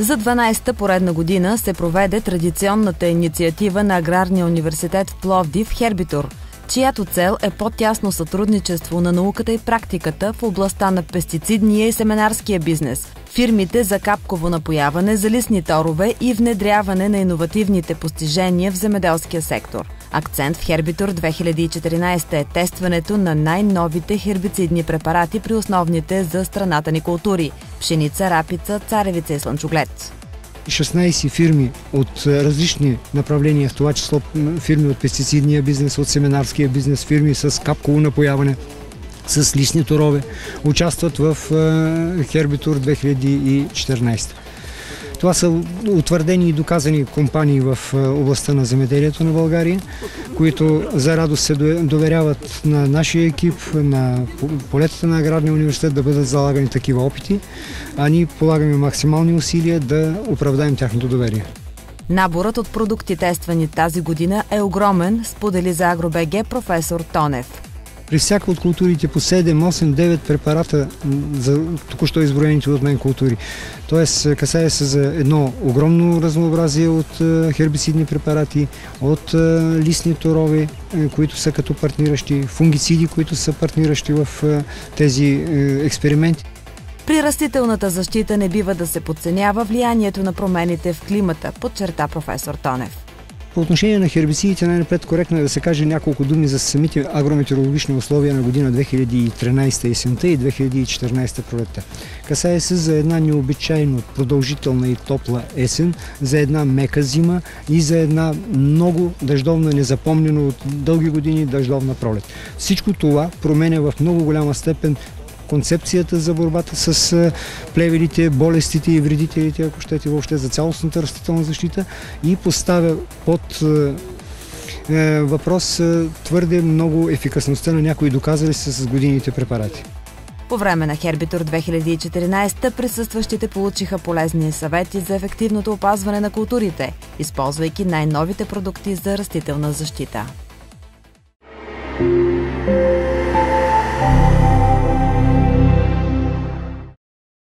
За 12-та поредна година се проведе традиционната инициатива на Аграрния университет в Пловдив Хербитур, чиято цел е по-тясно сътрудничество на науката и практиката в областта на пестицидния и семенарския бизнес, фирмите за капково напояване, за лисни торове и внедряване на иновативните постижения в земеделския сектор. Акцент в Хербитур 2014 е тестването на най-новите хербицидни препарати при основните за страната ни култури – пшеница, рапица, царевица и слънчоглед. 16 фирми от различни направления, в това число фирми от пестицидния бизнес, от семенарския бизнес, фирми с капково напояване, с лисни торове, участват в Хербитур 2014. Това са утвърдени и доказани компании в областта на земеделието на България, които за радост се доверяват на нашия екип, на полетата на Аграрния университет да бъдат залагани такива опити, а ние полагаме максимални усилия да оправдаем тяхното доверие. Наборът от продукти тествани тази година е огромен, сподели за Агробеге професор Тонев при всяка от културите по 7, 8, 9 препарата за току-що изброените от мен култури. Тоест, е, касае се за едно огромно разнообразие от е, хербицидни препарати, от е, листни торове, които са като партниращи, фунгициди, които са партниращи в тези експерименти. При растителната защита не бива да се подценява влиянието на промените в климата, подчерта професор Тонев. По отношение на хербицидите, най-напред коректно е да се каже няколко думи за самите агрометеорологични условия на година 2013 есента и 2014 пролетта. Касае се за една необичайно продължителна и топла есен, за една мека зима и за една много дъждовна, незапомнена от дълги години дъждовна пролет. Всичко това променя в много голяма степен концепцията за борбата с плевелите, болестите и вредителите, ако щете въобще за цялостната растителна защита и поставя под е, въпрос твърде много ефикасността на някои доказали се с годините препарати. По време на Хербитур 2014 присъстващите получиха полезни съвети за ефективното опазване на културите, използвайки най-новите продукти за растителна защита.